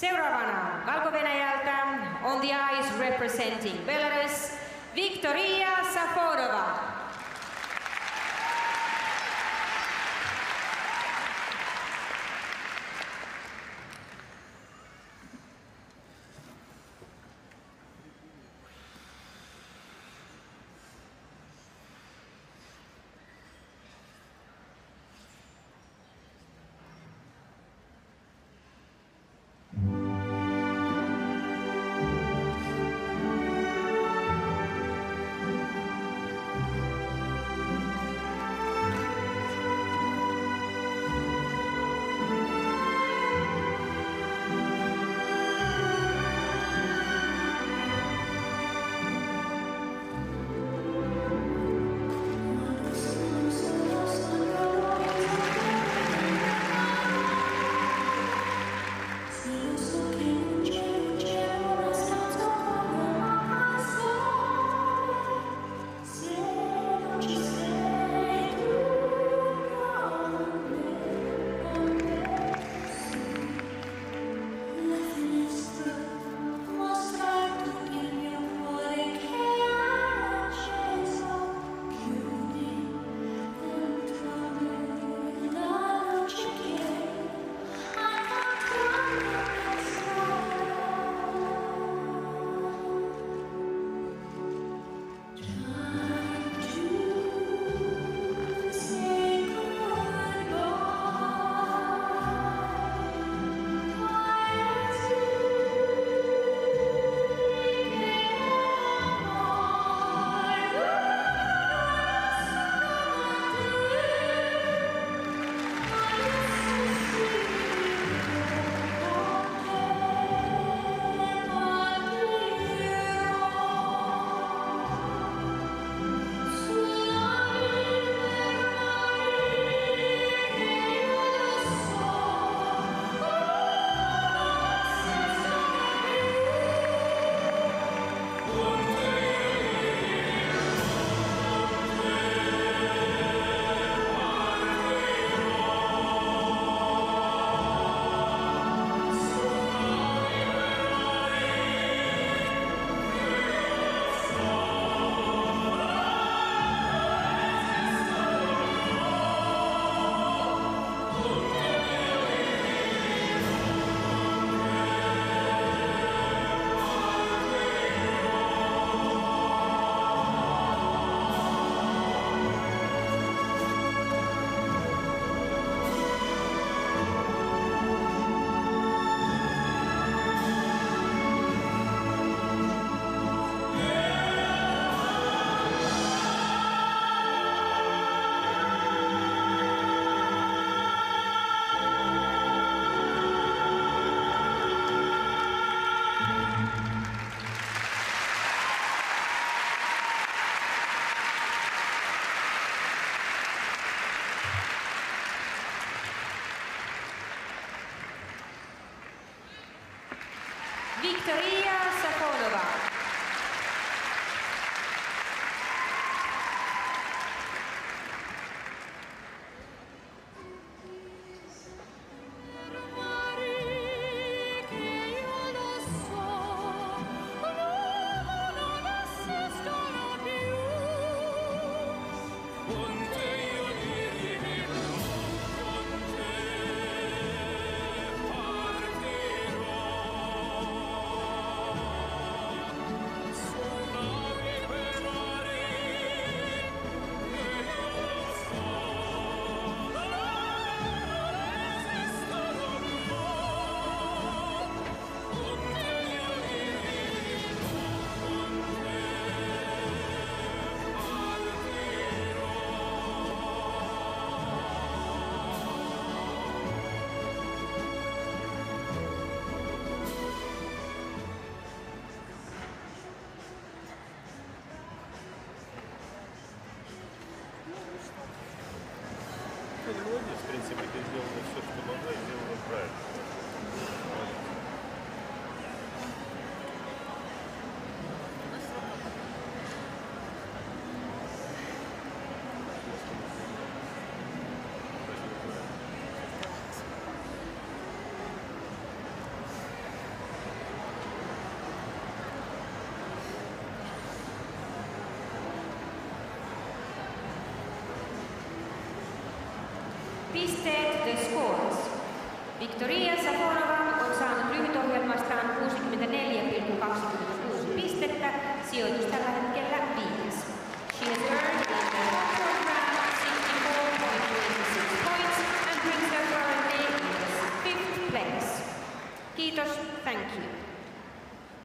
Seuraavana Valko-Venäjältä on the ice representing Belarus, Victoria Safonova. Victoria Sakolova. Молодец, в принципе, ты сделала все, что могла, и сделала правильно. Pisteet The Scores. Victoria Safonova on saanut lyhytohjelmastaan 64,26 pistettä. Sijoitus tällä hetkellä